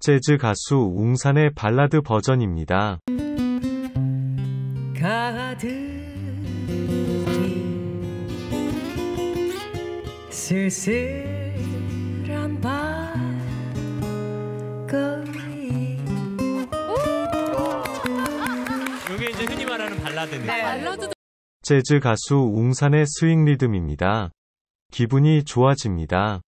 재즈 가수 웅산의 발라드 버전입니다. 가득히 쓸쓸한 밤거리 이게 이제 흔히 말하는 발라드네. 발라드도 재즈 가수 웅산의 스윙 리듬입니다. 기분이 좋아집니다.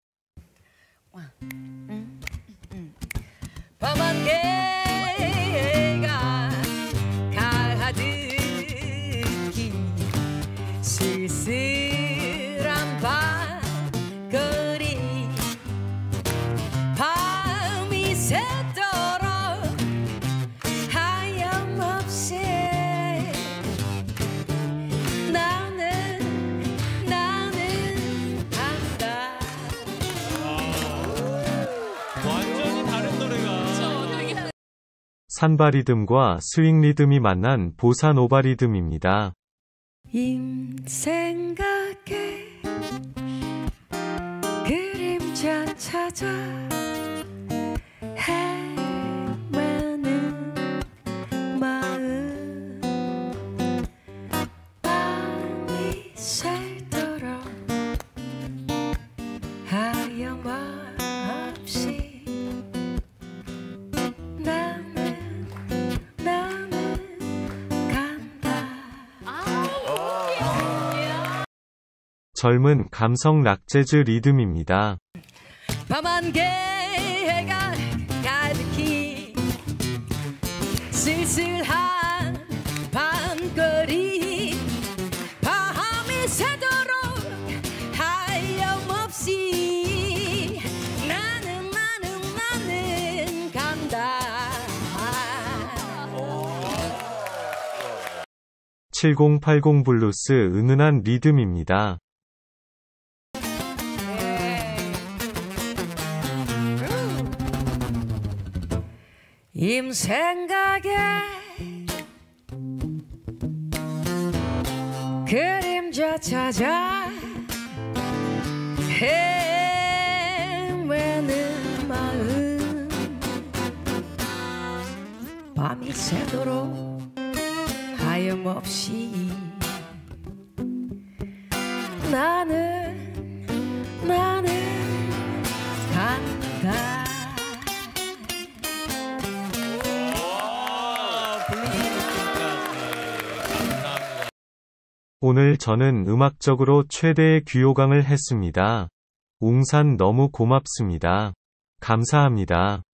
새도록 하염없이 나는 나는 간다 완전히 다른 노래가. 되게 산바 리듬과 스윙 리듬이 만난 보사노바 리듬입니다. 임 생각에 그림자 찾아 젊은 감성 락재즈 리듬입니다. 밤 안개가 가득히 쓸쓸한 밤거리 밤이 새도록 하염없이 나는 나는 나는 간다 7080 블루스 은은한 리듬입니다. 임 생각에 그림자 찾아 헤매는 마음 밤이 새도록 하염없이 나는 오늘 저는 음악적으로 최대의 귀요강을 했습니다. 웅산 너무 고맙습니다. 감사합니다.